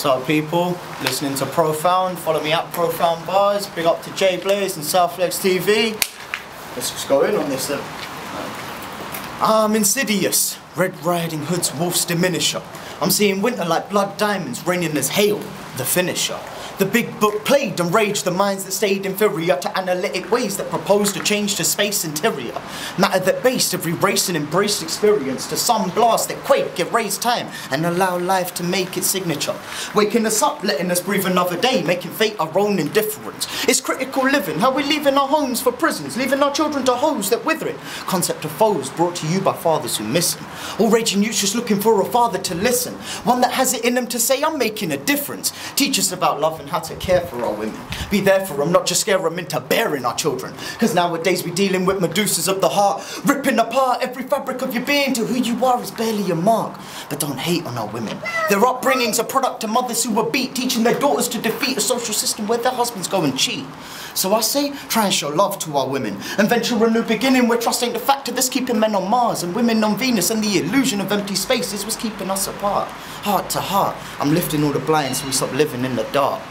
So people listening to Profound, follow me at Profound Bars, big up to Jay Blaze and SouthLex TV. Let's just go in on this then. I'm insidious, Red Riding Hood's wolf's diminisher. I'm seeing winter like blood diamonds raining as hail, the finisher. The big book plagued and raged the minds that stayed inferior to analytic ways that proposed a change to space interior. Matter that based every race and embraced experience to some blast that quake, erase time, and allow life to make its signature. Waking us up, letting us breathe another day, making fate our own indifference. It's critical living, how we're leaving our homes for prisons, leaving our children to hoes that withering. Concept of foes brought to you by fathers who miss them. All raging youths just looking for a father to listen. One that has it in them to say, I'm making a difference. Teach us about love and how to care for our women. Be there for them, not just scare them into bearing our children. Because nowadays we're dealing with Medusas of the heart, ripping apart every fabric of your being to who you are is barely a mark. But don't hate on our women. Their upbringing's a product of mothers who were beat, teaching their daughters to defeat a social system where their husbands go and cheat. So I say, try and show love to our women and venture a new beginning where trust ain't the factor that's keeping men on Mars and women on Venus and the illusion of empty spaces was keeping us apart. Heart to heart, I'm lifting all the blinds so we stop living in the dark.